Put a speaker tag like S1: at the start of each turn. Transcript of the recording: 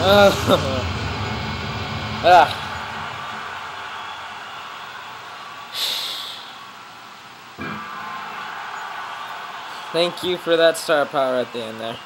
S1: Ah. Thank you for that star power at the end there.